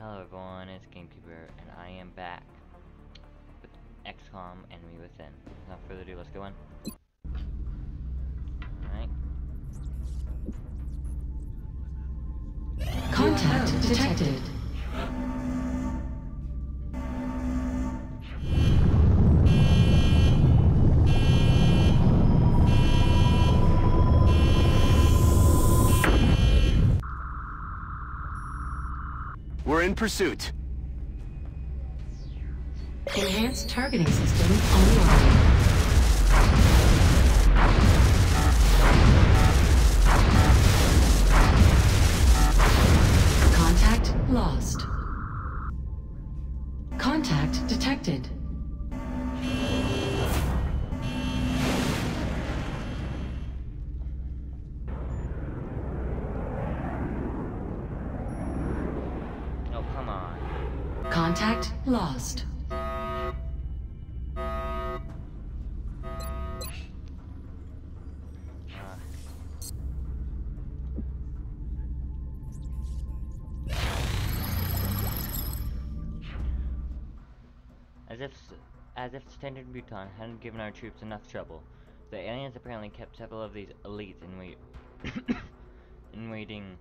Hello everyone, it's Gamekeeper, and I am back with XCOM Enemy Within. Without further ado, let's go in. Alright. Contact detected. Pursuit. Enhanced targeting system online. Contact lost. Contact detected. Lost. As if, as if standard Muton hadn't given our troops enough trouble, the aliens apparently kept several of these elites in wait, in waiting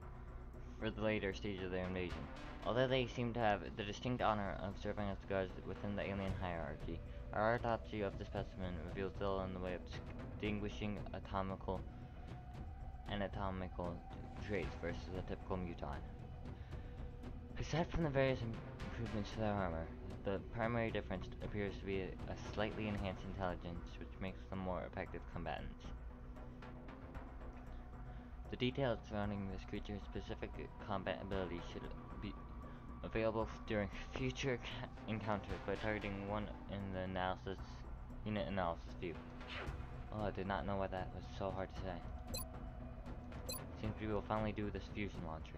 for the later stage of their invasion. Although they seem to have the distinct honor of serving as guards within the alien hierarchy, our autopsy of the specimen reveals little in the way of distinguishing atomical anatomical traits versus a typical muton. Aside from the various improvements to their armor, the primary difference appears to be a, a slightly enhanced intelligence, which makes them more effective combatants. The details surrounding this creature's specific combat abilities should be available during future encounters by targeting one in the analysis unit analysis view. Oh, I did not know why that was so hard to say. Seems we will finally do this fusion launcher.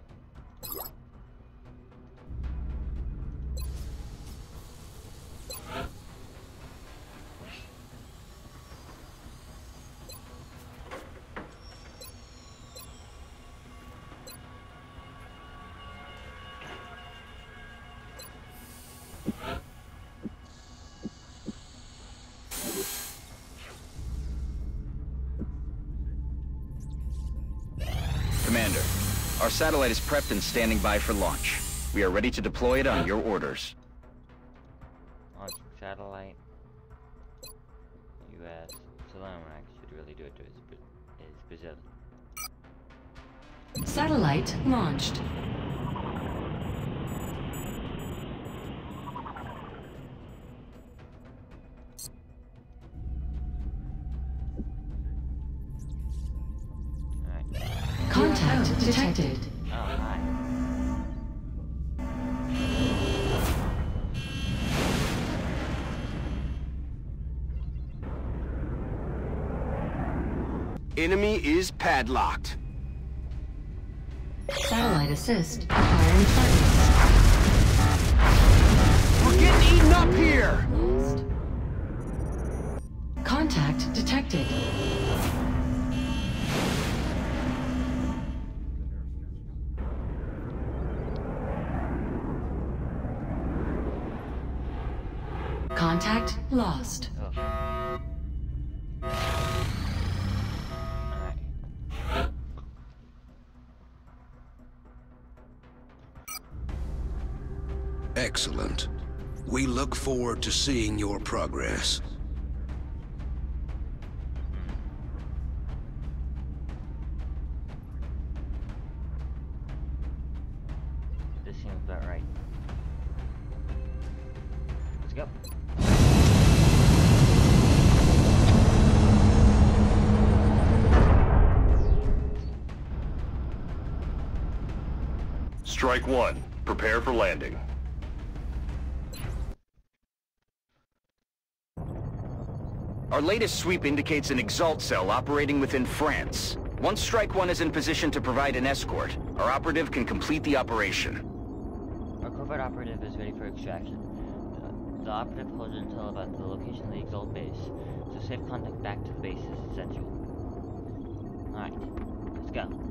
Our satellite is prepped and standing by for launch. We are ready to deploy it on your orders. Launching satellite. U.S. Solomon should really do it to his, his Brazil. Satellite launched. Is padlocked. Satellite assist. Acquiring targets. We're getting eaten up here! Contact detected. Contact lost. Excellent. We look forward to seeing your progress. This seems about right. Let's go. Strike one. Prepare for landing. Our latest sweep indicates an Exalt cell operating within France. Once Strike One is in position to provide an escort, our operative can complete the operation. Our covert operative is ready for extraction. The, the operative holds intel about the location of the Exalt base, so safe contact back to the base is essential. Alright, let's go.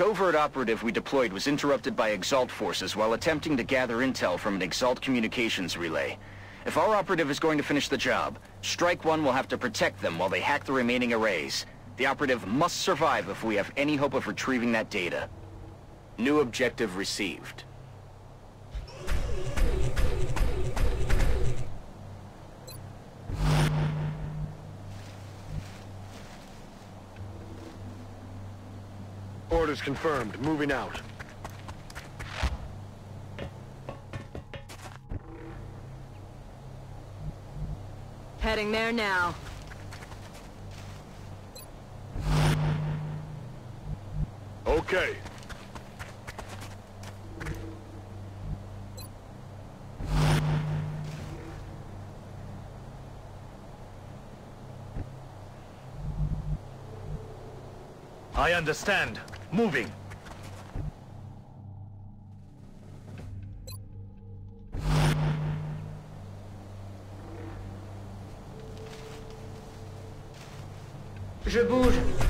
Covert operative we deployed was interrupted by Exalt forces while attempting to gather intel from an Exalt communications relay. If our operative is going to finish the job, Strike One will have to protect them while they hack the remaining arrays. The operative must survive if we have any hope of retrieving that data. New objective received. Orders confirmed. Moving out. Heading there now. Okay. I understand. Moving. Je bouge.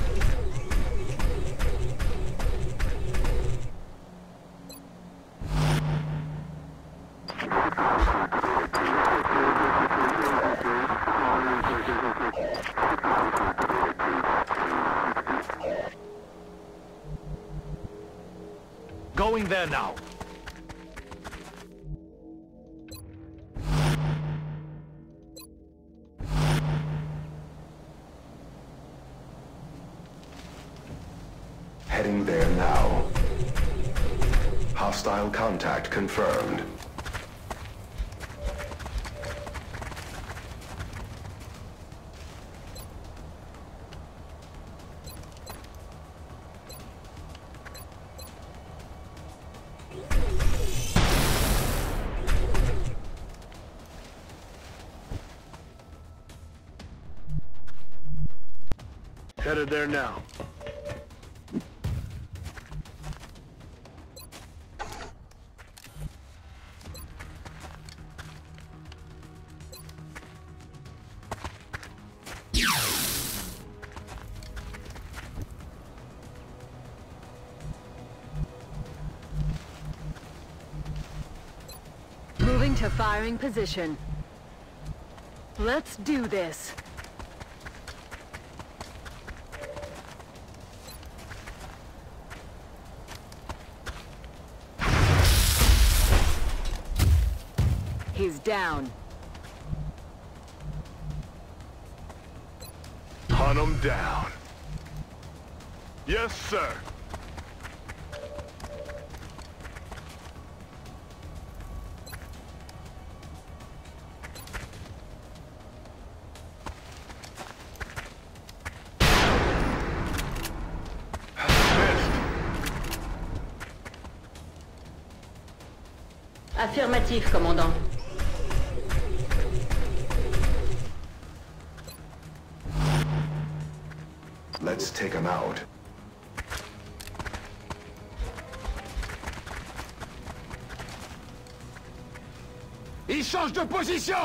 Now. Heading there now. Hostile contact confirmed. There now. Moving to firing position. Let's do this. Down. Hunt 'em down. Yes, sir. Affirmatif, commandant. Change de position.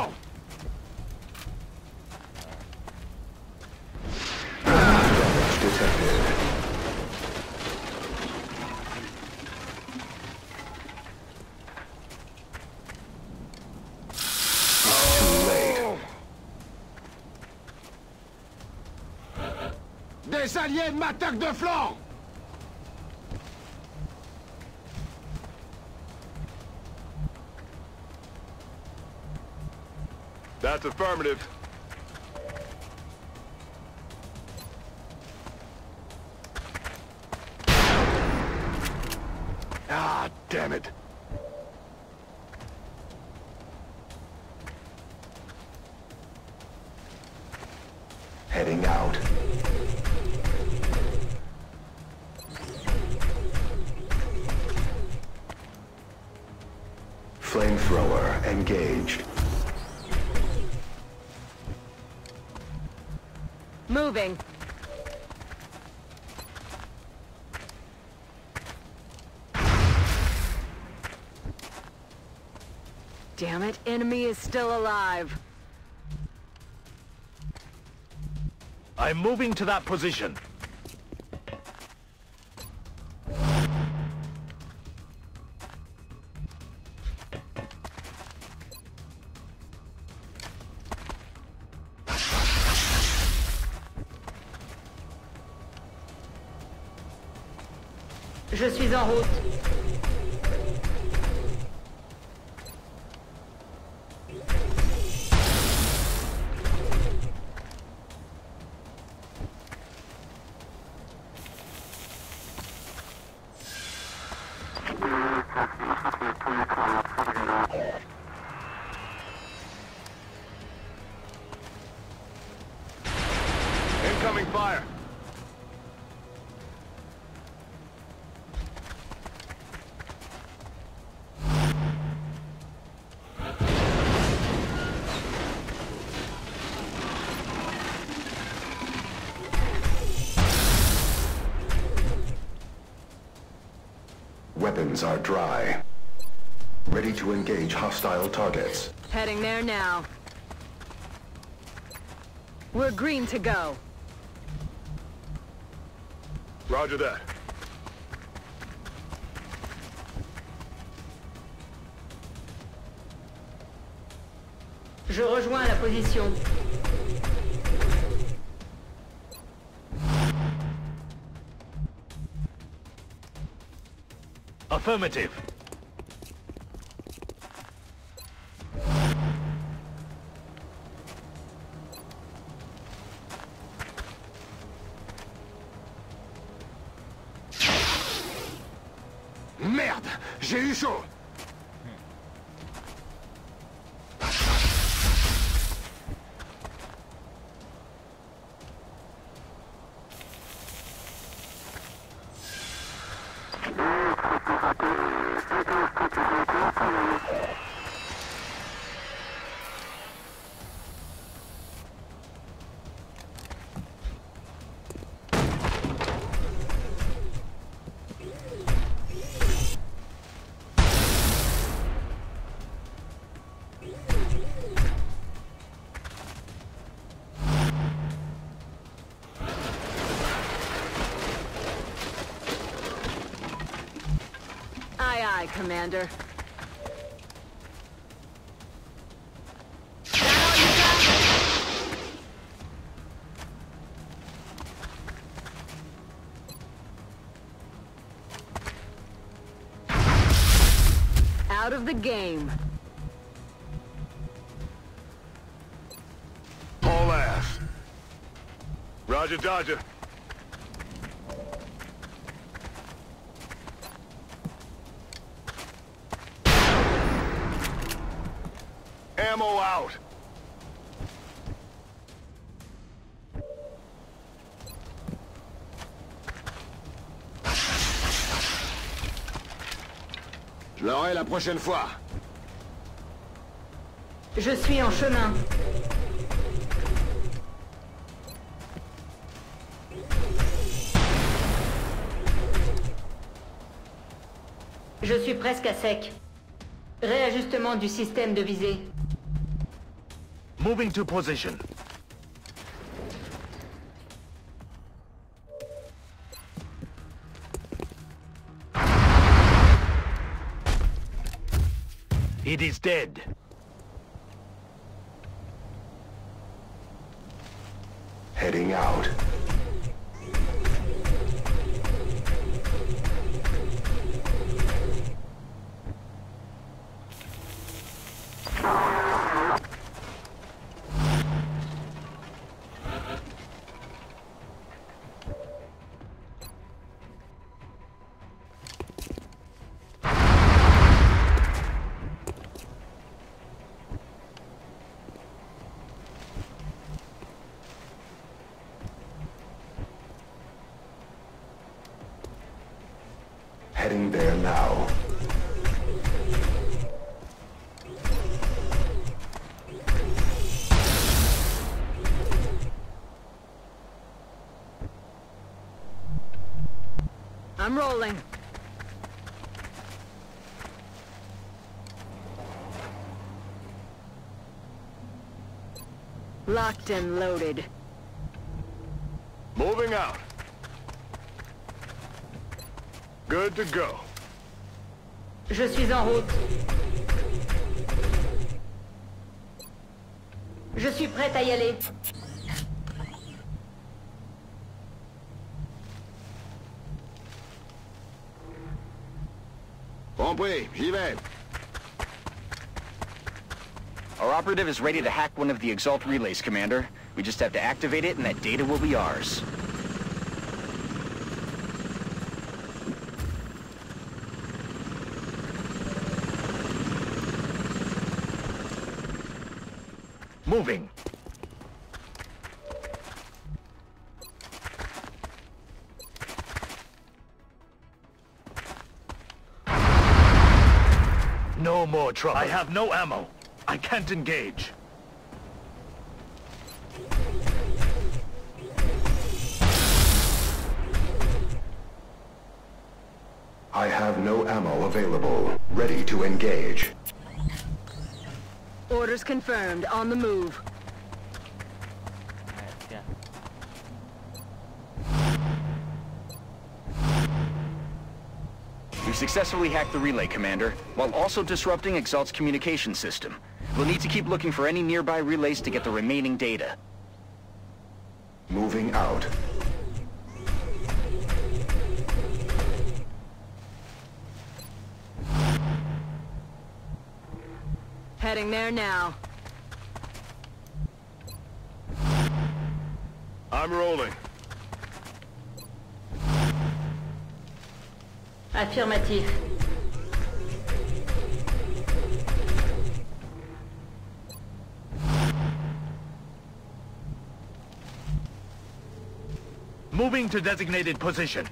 Des aliens m'attaquent de flanc That's affirmative. Moving. Damn it, enemy is still alive. I'm moving to that position. Weapons are dry. Ready to engage hostile targets. Heading there now. We're green to go. Roger that. Je rejoins la position. Affirmative. Commander. Out of the game. All ass. Roger, Dodger. Ammo out. Je l'aurai la prochaine fois. Je suis en chemin. Je suis presque à sec. Réajustement du système de visée. Moving to position. It is dead. I'm rolling. Locked and loaded. Moving out. Good to go. Je suis en route. Je suis prête à y aller. Compris, j'y vais. Our operative is ready to hack one of the Exalt relays, Commander. We just have to activate it and that data will be ours. Moving. Trouble. I have no ammo. I can't engage. I have no ammo available. Ready to engage. Orders confirmed. On the move. Alright, let's go. We've successfully hacked the relay, Commander, while also disrupting Exalt's communication system. We'll need to keep looking for any nearby relays to get the remaining data. Moving out. Heading there now. I'm rolling. Affirmatif. Moving to designated position.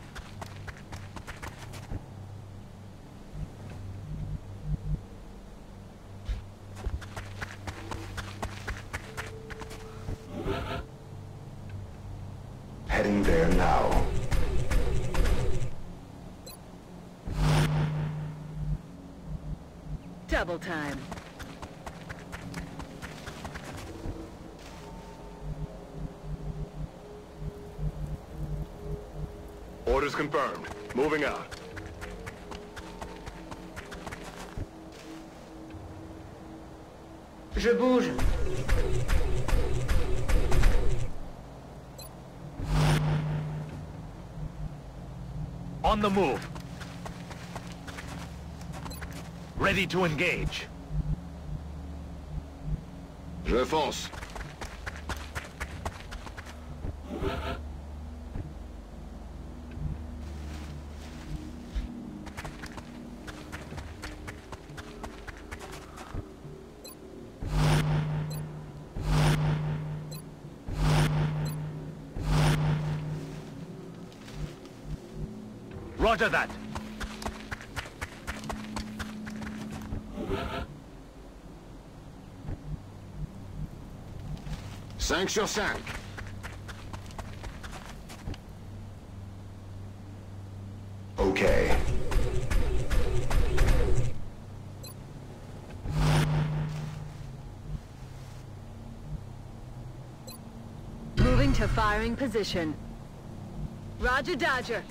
To engage. Je fonce. Roger that. Cinq sur cinq. Okay. Moving to firing position. Roger Dodger.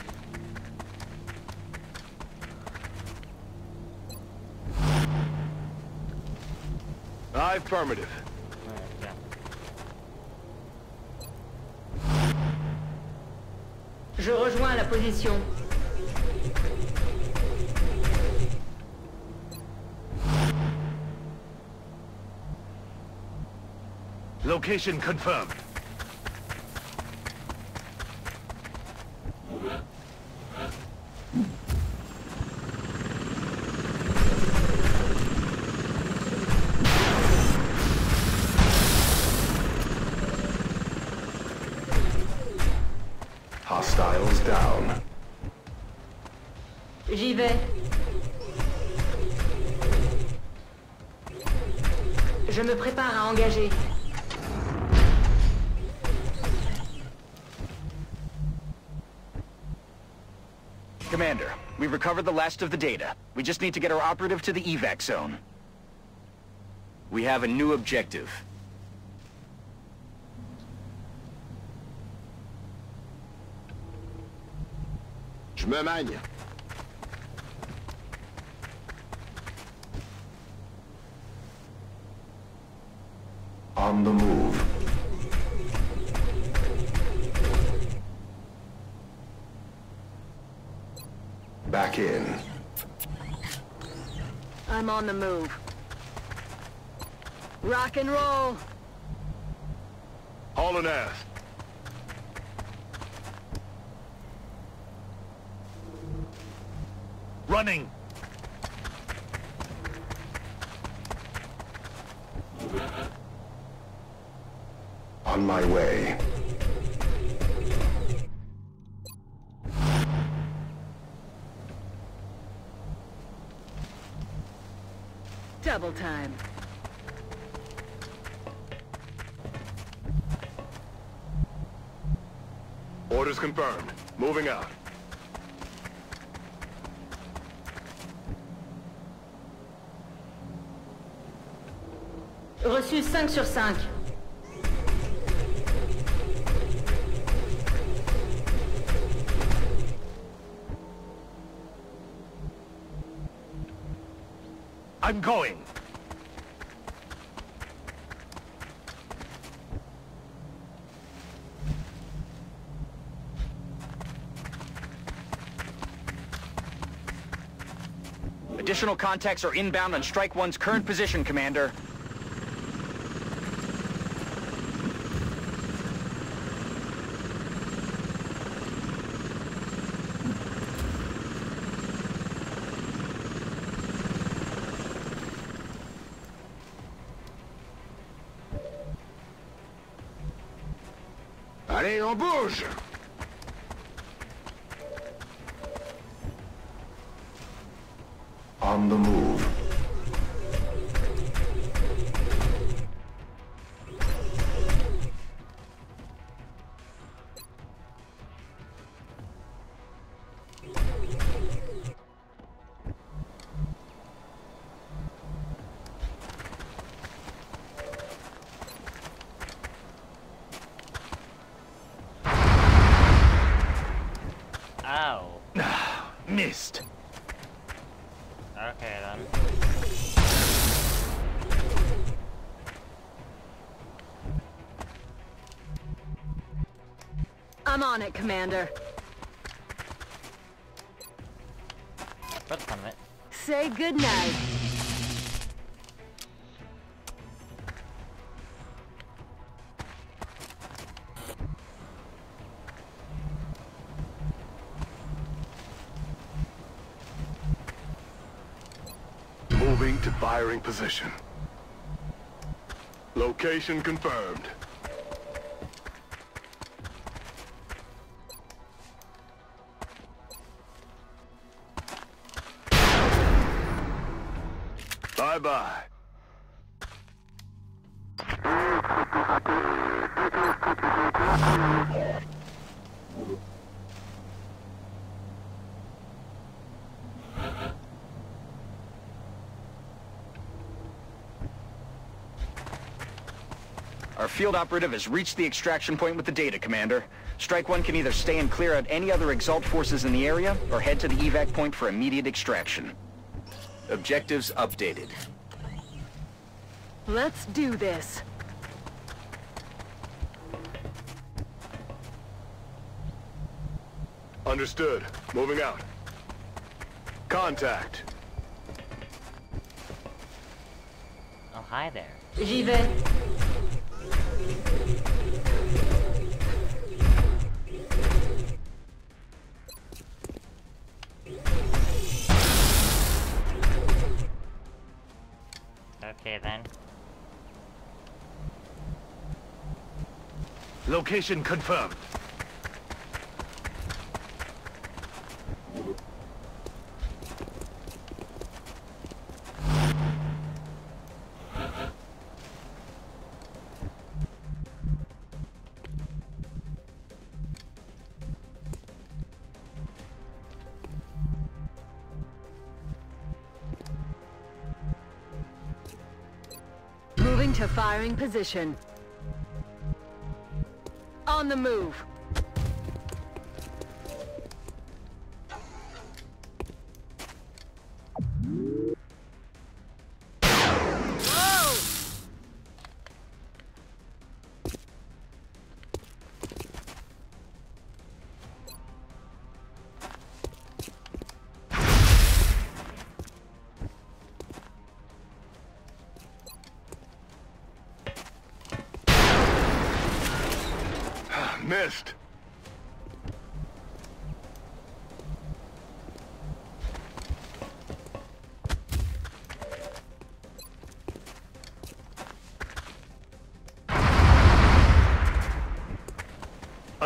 I've affirmative. Je rejoins la position. Location confirmed. Recovered the last of the data. We just need to get our operative to the evac zone. We have a new objective. Je me magne. On the move. Back in. I'm on the move. Rock and roll. Hauling ass. Running. On my way. Double time. Orders confirmed. Moving out. Reçu 5 sur 5. I'm going. Additional contacts are inbound on Strike One's current position, Commander. Allez, on bouge Okay then. I'm on it, Commander. For fun of it. Say goodnight. To firing position. Location confirmed. Bye-bye. Field operative has reached the extraction point with the data, Commander. Strike One can either stay and clear out any other Exalt forces in the area, or head to the evac point for immediate extraction. Objectives updated. Let's do this. Understood. Moving out. Contact. Oh, hi there. J'y vais. Location confirmed. Moving to firing position. On the move.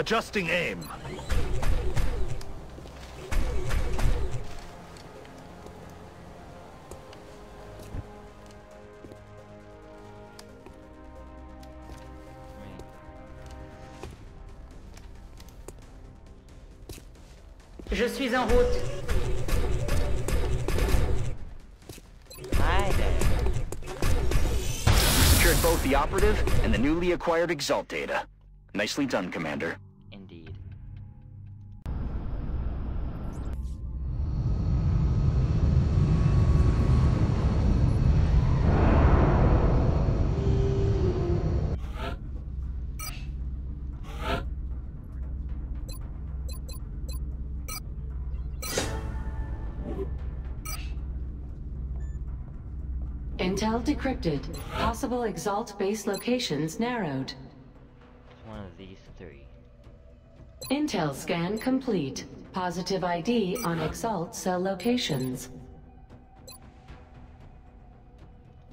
Adjusting aim. Je suis en route. Hi there. Secured both the operative and the newly acquired Exalt data. Nicely done, Commander. Intel decrypted. Possible Exalt base locations narrowed. One of these three. Intel scan complete. Positive ID on Exalt cell locations.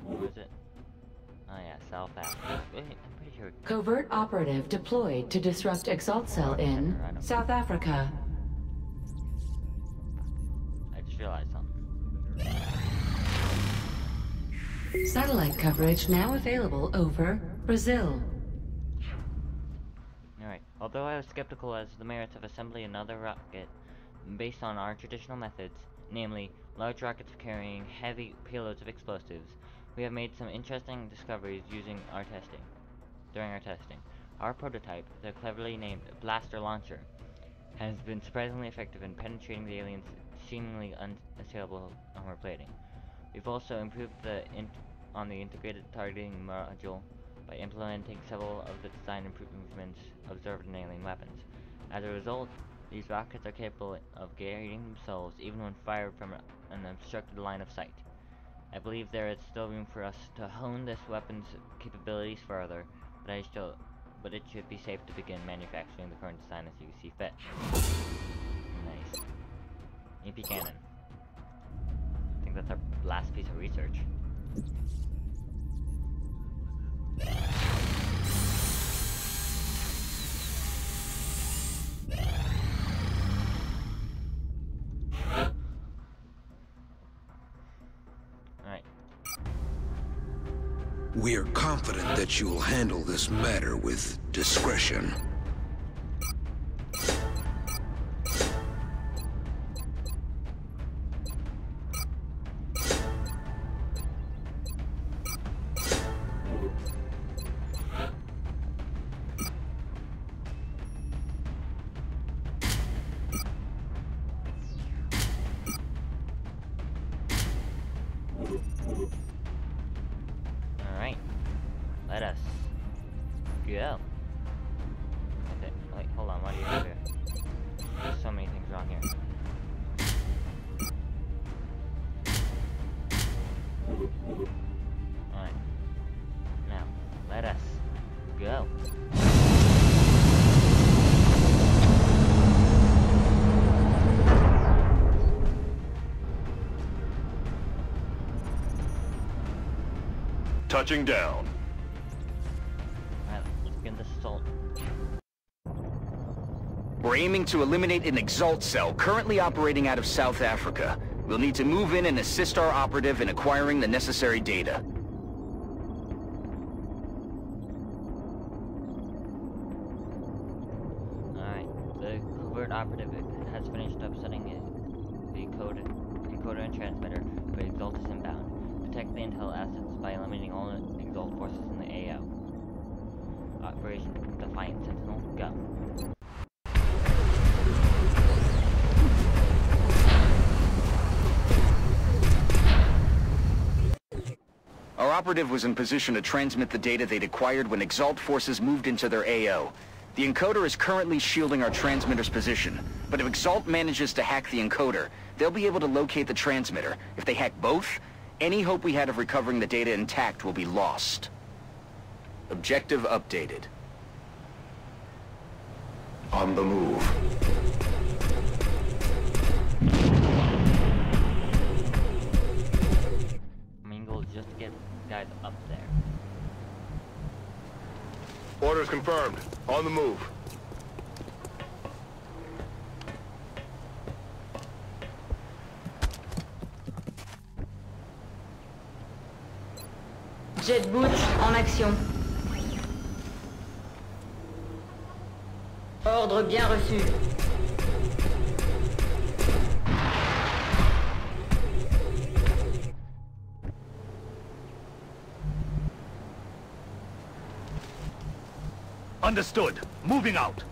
Where is it? Oh yeah, South Africa. Wait, I'm pretty sure. Covert operative deployed to disrupt Exalt cell in South Africa. Satellite coverage now available over Brazil. Alright, although I was skeptical as to the merits of assembling another rocket based on our traditional methods, namely large rockets carrying heavy payloads of explosives, we have made some interesting discoveries using our testing. During our testing, our prototype, the cleverly named Blaster Launcher, has been surprisingly effective in penetrating the aliens' seemingly unassailable armor plating. We've also improved the on the integrated targeting module by implementing several of the design improvements observed in alien weapons. As a result, these rockets are capable of guiding themselves even when fired from an obstructed line of sight. I believe there is still room for us to hone this weapon's capabilities further, but I still but it should be safe to begin manufacturing the current design as you see fit. Nice. EP cannon. Think that's our last piece of research. Alright. We are confident that you will handle this matter with discretion. Touching down. Alright, let's begin this assault. We're aiming to eliminate an Exalt cell currently operating out of South Africa. We'll need to move in and assist our operative in acquiring the necessary data. Our operative was in position to transmit the data they'd acquired when Exalt forces moved into their AO. The encoder is currently shielding our transmitter's position, but if Exalt manages to hack the encoder, they'll be able to locate the transmitter. If they hack both, any hope we had of recovering the data intact will be lost. Objective updated. On the move. Up there. Orders confirmed. On the move. Jet boot en action. Ordre bien reçu. Understood. Moving out.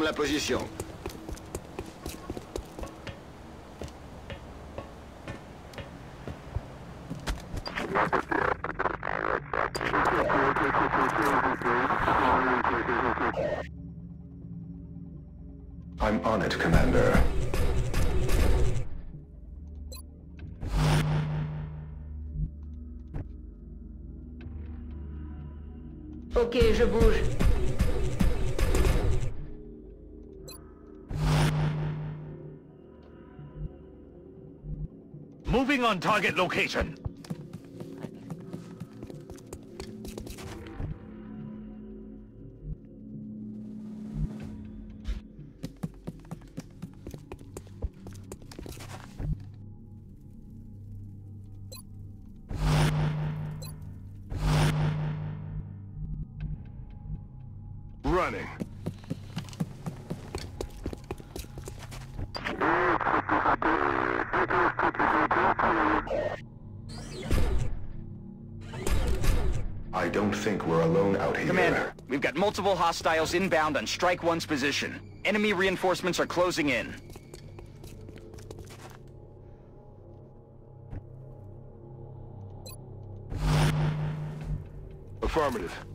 Confirme la position. I'm on it, Commander. Ok, je bouge. Moving on target location. Multiple hostiles inbound on Strike One's position. Enemy reinforcements are closing in. Affirmative.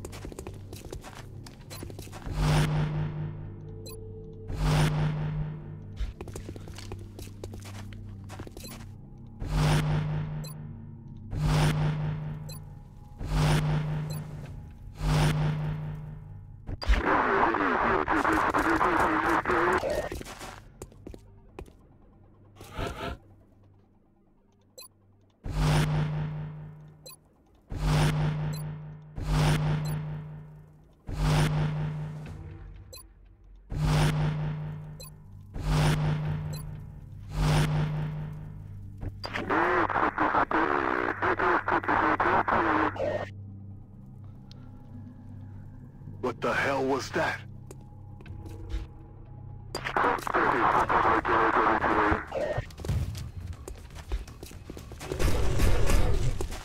What the hell was that?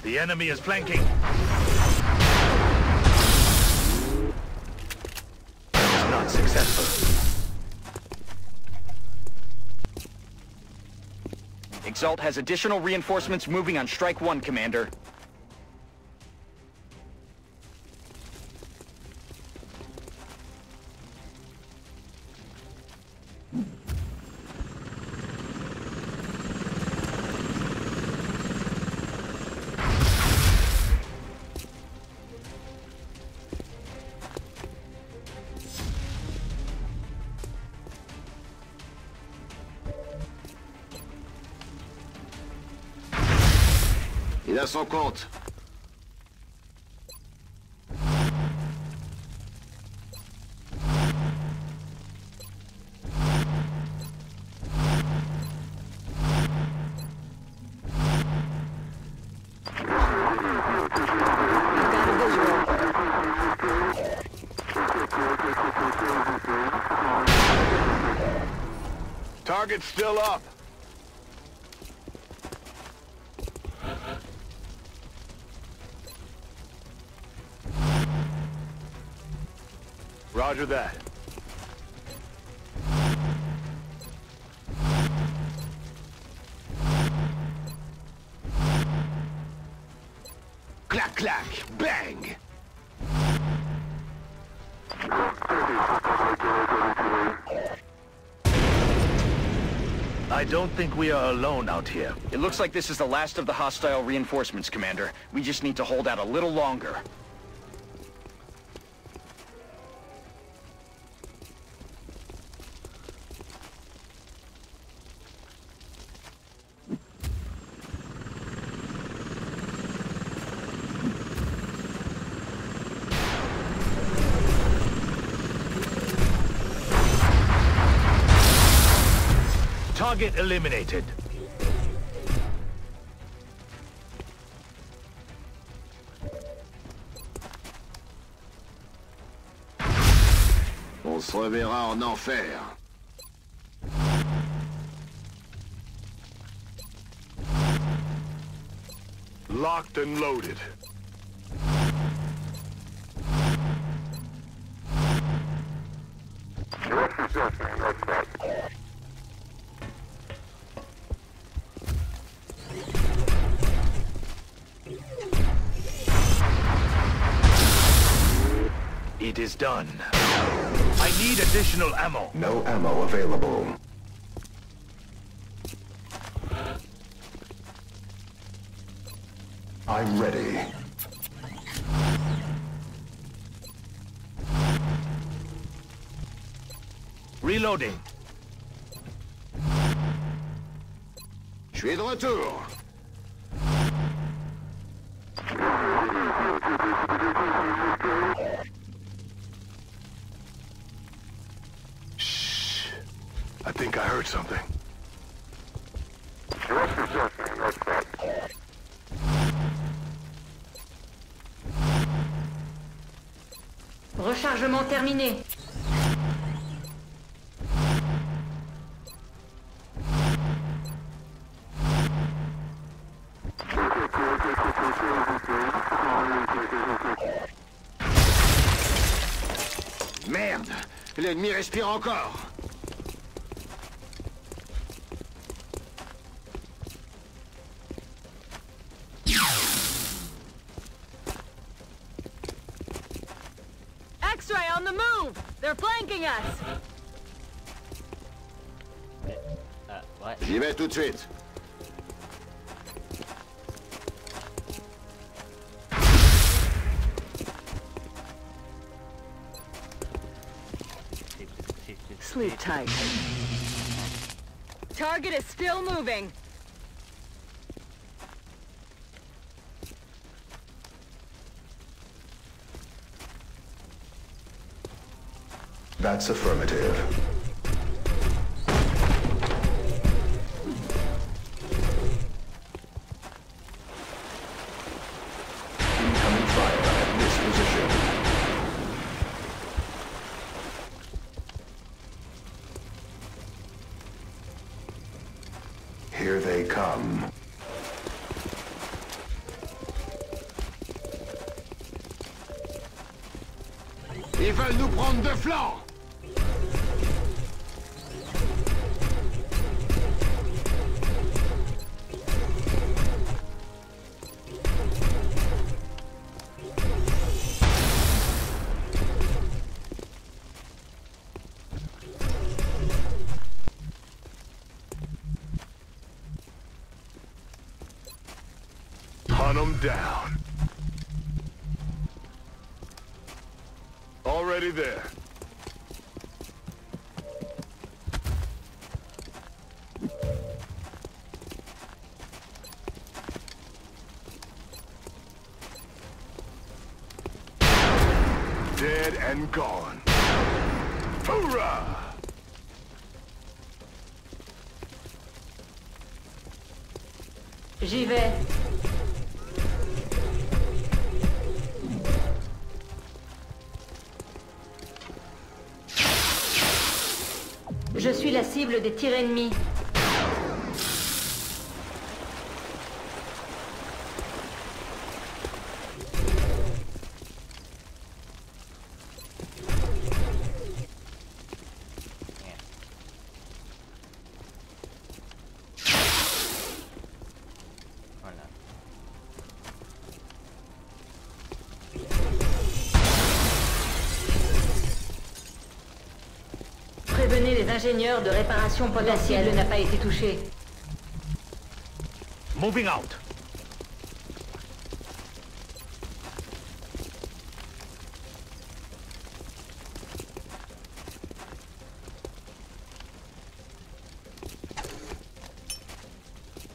The enemy is flanking. Not successful. Exalt has additional reinforcements moving on Strike One, Commander. Son compte. Target's still up. Roger that. Clack, clack, bang! I don't think we are alone out here. It looks like this is the last of the hostile reinforcements, Commander. We just need to hold out a little longer. Target eliminated. On se reverra en enfer. Locked and loaded. It is done. I need additional ammo. No ammo available. I'm ready. Reloading. Je suis de retour. Think I heard something. Rechargement terminé. Merde L'ennemi respire encore what? J'y vais tout de suite. Sleep tight. Target is still moving. That's affirmative. Hunt them down. Already there. Dead and gone. Hoorah! J'y vais. Des tirs ennemis. L'ingénieur de réparation potentielle n'a pas été touché. Moving out.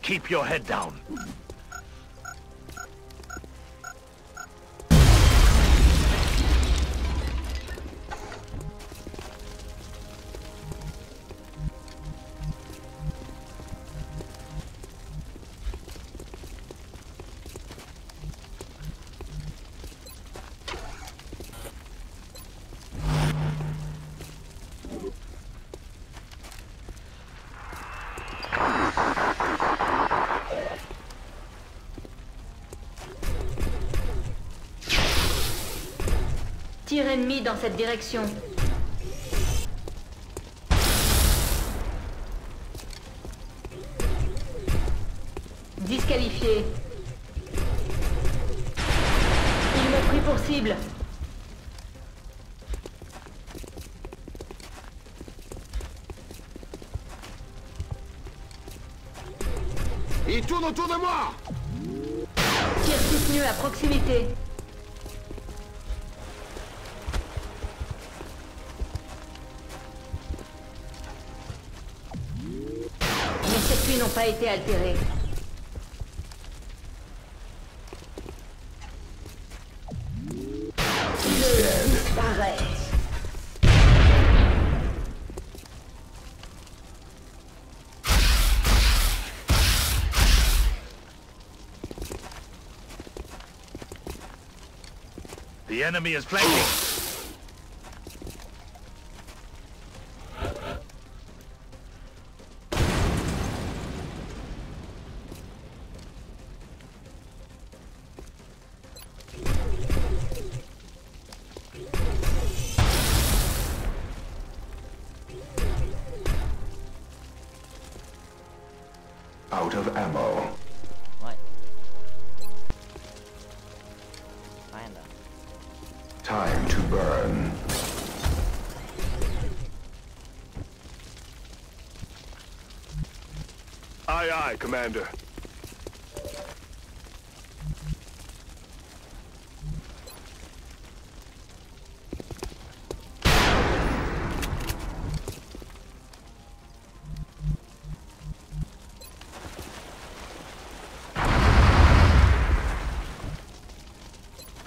Keep your head down. Tir ennemi dans cette direction. Disqualifié. Ils m'ont pris pour cible. Il tourne autour de moi Tir soutenu à proximité. Été altérés. The enemy is flanking. Aye, Commander.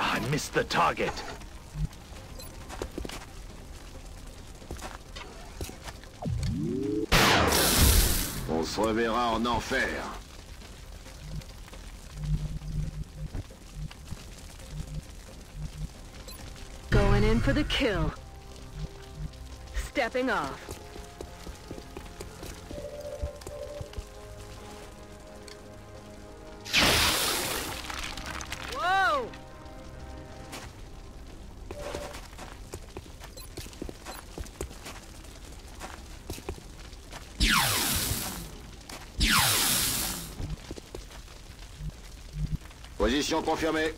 I missed the target. Se reverra en enfer. Going in for the kill. Stepping off. Position confirmée.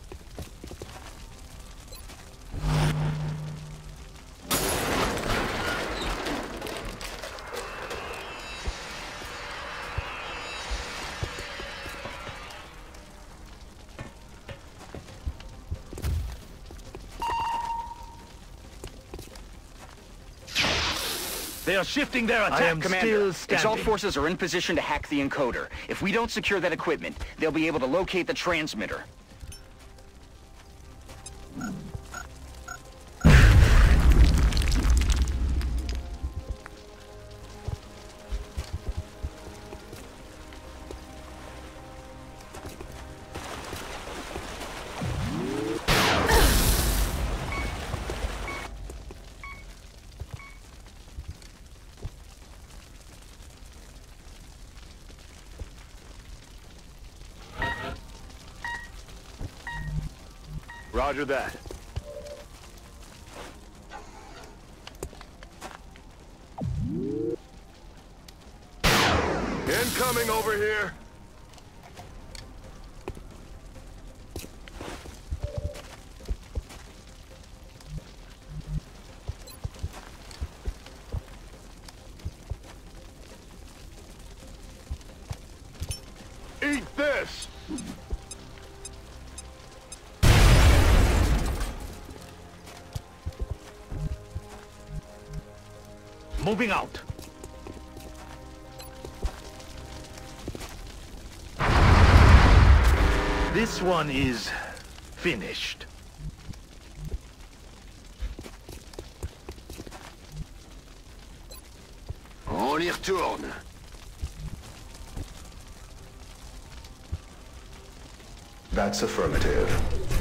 They are shifting their attack. I am Commander. still Exalt standing. forces are in position to hack the encoder. If we don't secure that equipment, they'll be able to locate the transmitter. Roger that. Incoming over here. Moving out. This one is finished. On y retourne. That's affirmative.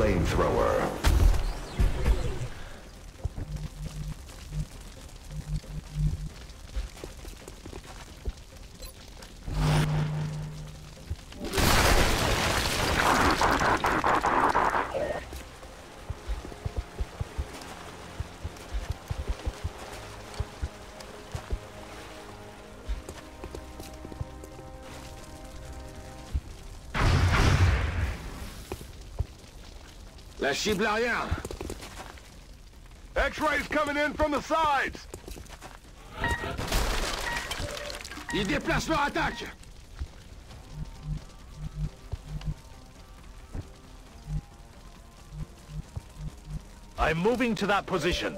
Flamethrower. La cible arrière. X-rays coming in from the sides. Ils déplacent leur attaque. I'm moving to that position.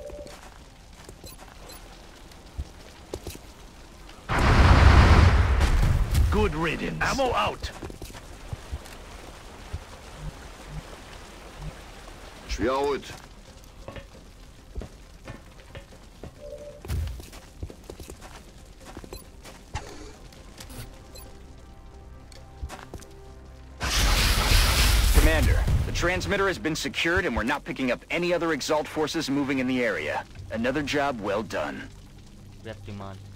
Good riddance. Ammo out. Je suis en route. Commander, the transmitter has been secured and we're not picking up any other Exalt forces moving in the area. Another job well done. Rescue mod. Colonel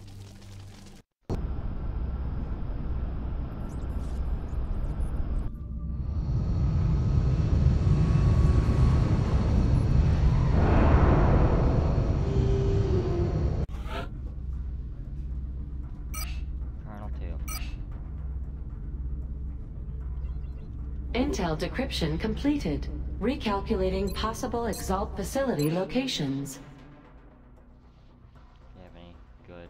Intel decryption completed. Recalculating possible Exalt facility locations. Do you good?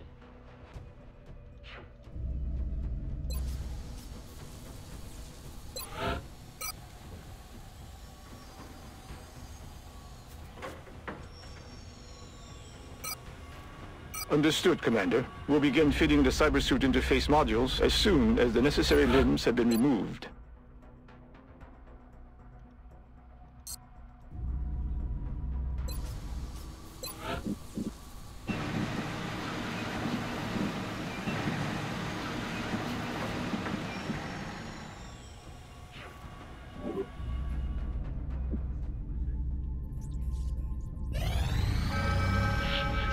Understood, Commander. We'll begin fitting the cybersuit interface modules as soon as the necessary limbs have been removed.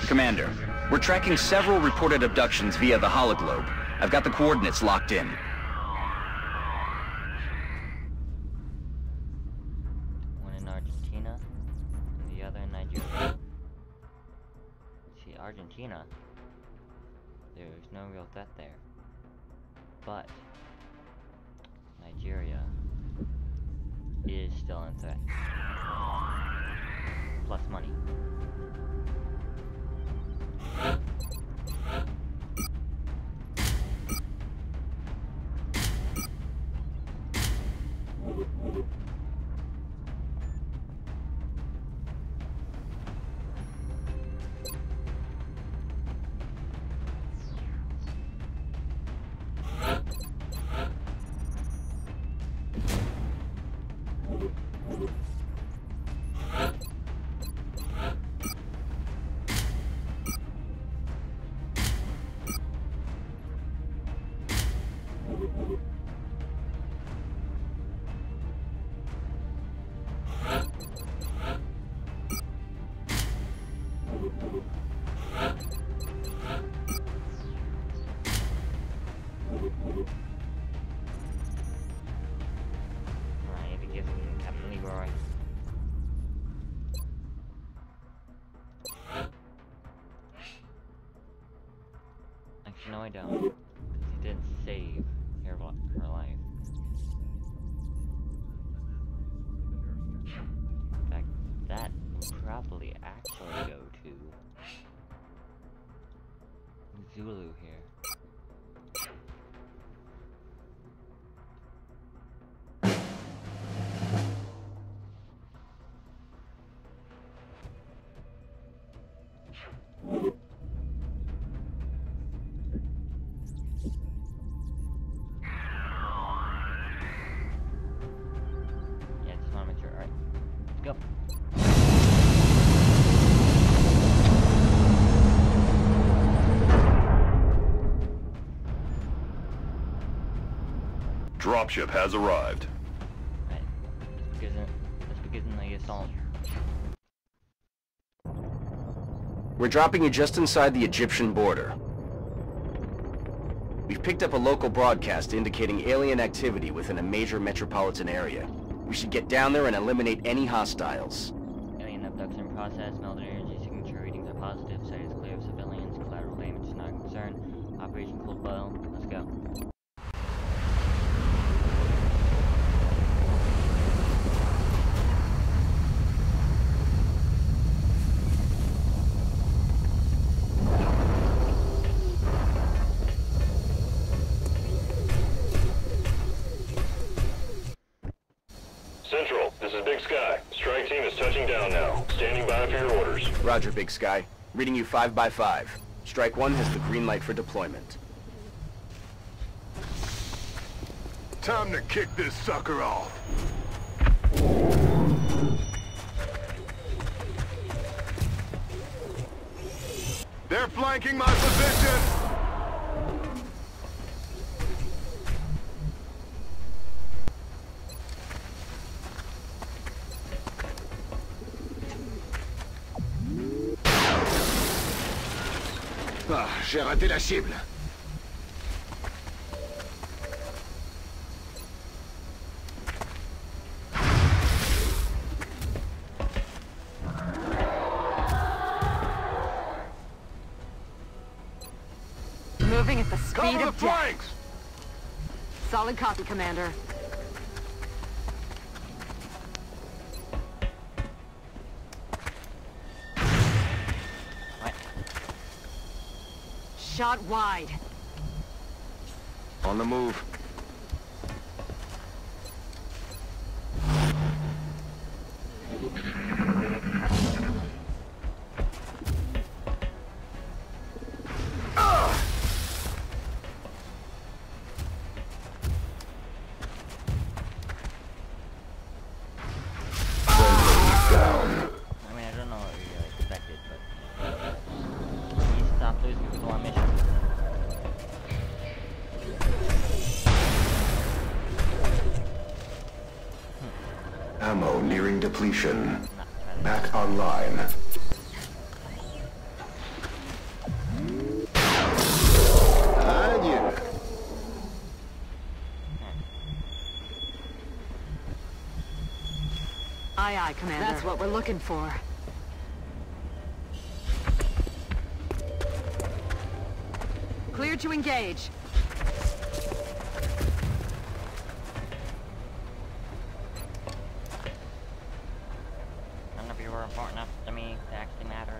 Commander, we're tracking several reported abductions via the hologlobe. I've got the coordinates locked in. Zulu here. Dropship has arrived. Right. Let's begin, let's begin the assault. We're dropping you just inside the Egyptian border. We've picked up a local broadcast indicating alien activity within a major metropolitan area. We should get down there and eliminate any hostiles. Alien abduction process, melted energy signature readings are positive, site is clear of civilians, collateral damage is not a concern. Operation Cold Boil, let's go. Central, this is Big Sky. Strike team is touching down now. Standing by for your orders. Roger, Big Sky. Reading you 5 by 5 Strike 1 has the green light for deployment. Time to kick this sucker off. They're flanking my position! Ah, j'ai raté la cible. Moving at the speed Cover the of death. flanks! Solid copy, Commander. Shot wide. On the move. Depletion. Not try to- Back online. Adieu. Aye, aye, Commander. That's what we're looking for. Clear to engage. None of you are important enough to me to actually matter.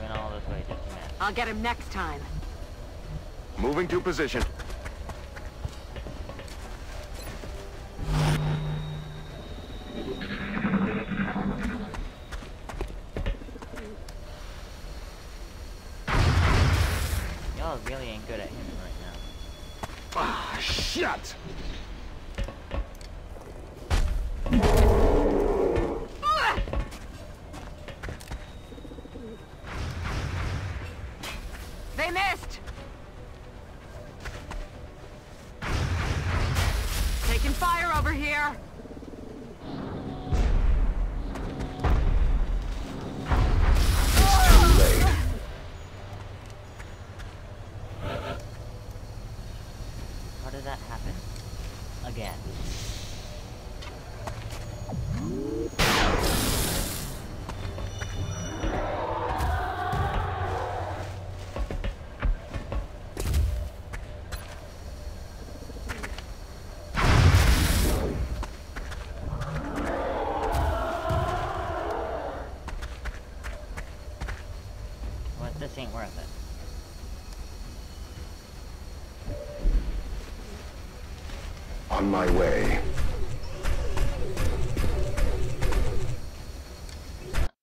Went all this way just to matter. I'll get him next time. Moving to position. my way.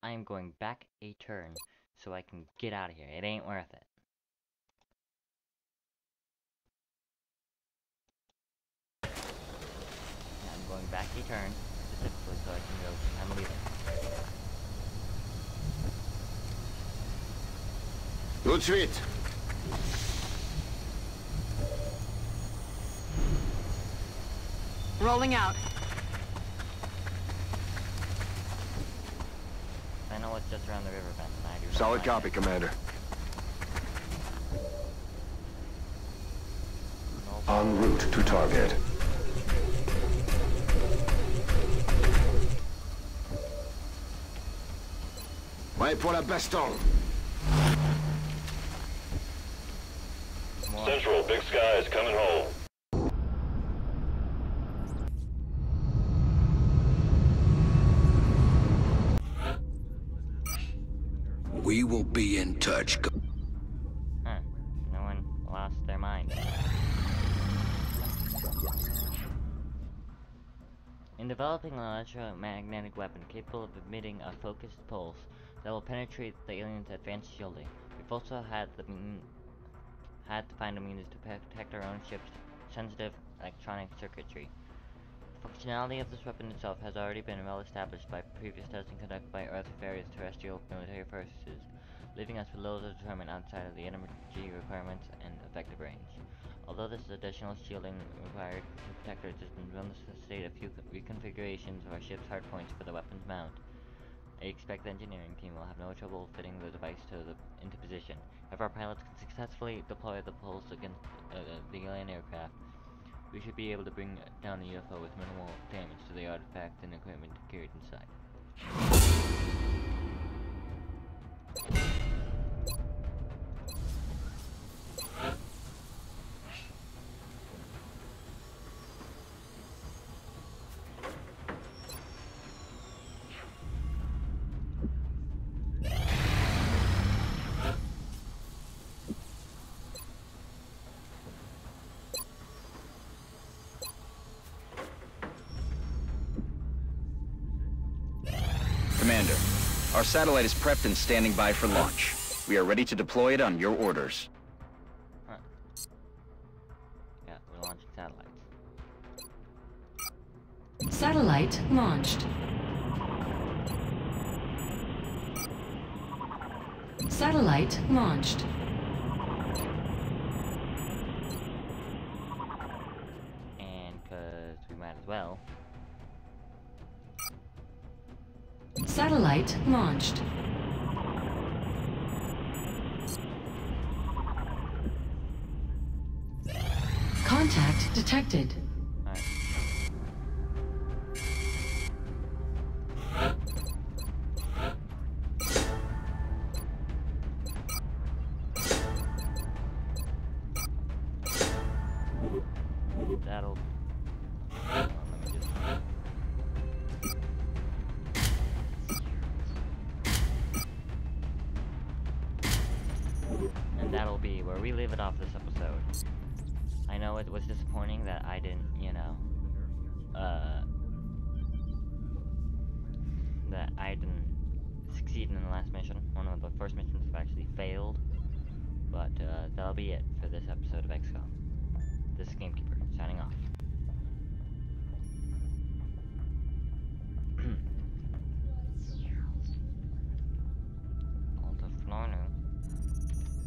I am going back a turn so I can get out of here. It ain't worth it. I'm going back a turn specifically so I can go. I'm leaving. Good sweet. Rolling out. I know it's just around the river bend, and I do not Solid copy, it. Commander. En route to target. Ouais, pour la baston. Central, Big Sky is coming home. Developing an electromagnetic weapon capable of emitting a focused pulse that will penetrate the alien's advanced shielding, we've also had the had to find a means to protect our own ship's sensitive electronic circuitry. The functionality of this weapon itself has already been well established by previous testing conducted by Earth's various terrestrial military forces, leaving us with little to determine outside of the energy requirements and effective range. Although this additional shielding required to protect our systems will necessitate a few reconfigurations of our ship's hardpoints for the weapon's mount, I expect the engineering team will have no trouble fitting the device to the, into position. If our pilots can successfully deploy the pulse against uh, the alien aircraft, we should be able to bring down the UFO with minimal damage to the artifact and equipment carried inside. Our satellite is prepped and standing by for launch. We are ready to deploy it on your orders. Huh. Yeah, we're launching satellites. Satellite launched. Satellite launched. Launched. Contact detected.